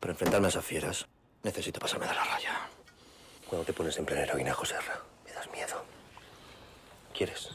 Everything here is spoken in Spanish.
Para enfrentarme a esas fieras, necesito pasarme de la raya. Cuando te pones en plena heroína, José me das miedo. ¿Quieres?